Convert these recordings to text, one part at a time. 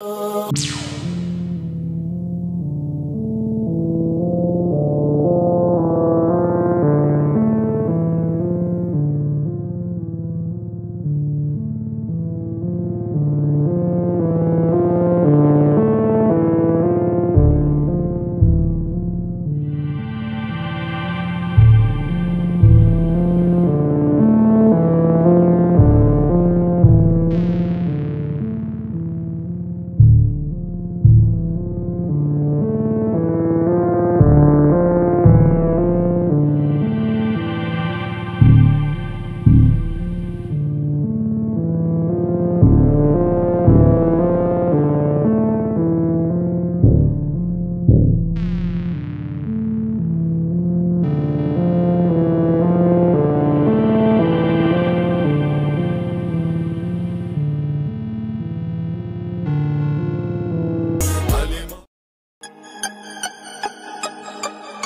Oh.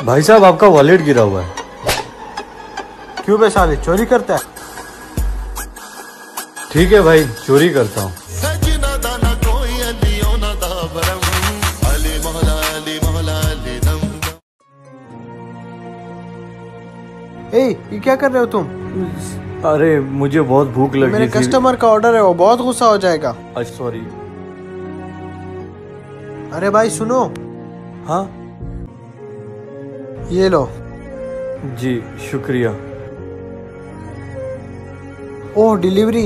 भाई साहब आपका वॉलेट गिरा हुआ है। क्यों बे साले? चोरी करता है? ठीक है भाई चोरी करता हूँ। सजना दा ना कोई अली ओना दा बरम अली मौला अली मौला अली दम। ए ये क्या कर रहे हो तुम? अरे मुझे बहुत भूख लगी मेरे कस्टमर का ऑर्डर है वो बहुत गुस्सा हो जाएगा। सॉरी अरे भाई सुनो। हाँ? ये लो। जी शुक्रिया। Oh delivery.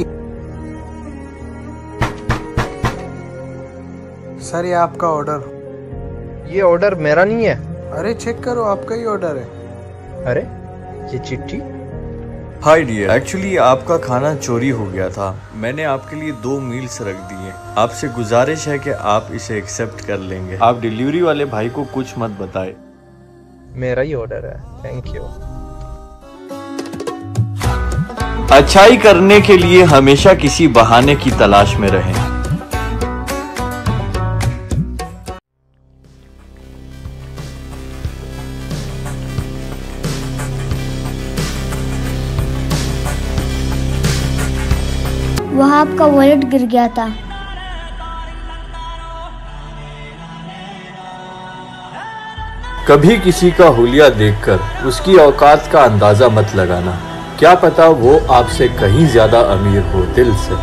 सर ये आपका ऑर्डर ये ऑर्डर मेरा नहीं है। अरे चेक करो आपका ही ऑर्डर है। अरे ये चिट्ठी? हाय डियर एक्चुअली आपका खाना चोरी हो गया था। मैंने आपके लिए दो मील्स रख दिए। आपसे गुजारिश है कि आप इसे एक्सेप्ट कर लेंगे। आप डिलीवरी वाले भाई को कुछ मत बताए। मेरा ही ऑर्डर है. थैंक यू अच्छाई करने के लिए हमेशा किसी बहाने की तलाश में रहें। वहाँ आपका वॉलेट गिर गया था। कभी किसी का हुलिया देखकर उसकी औकात का अंदाज़ा मत लगाना। क्या पता वो आपसे कहीं ज़्यादा अमीर हो दिल से।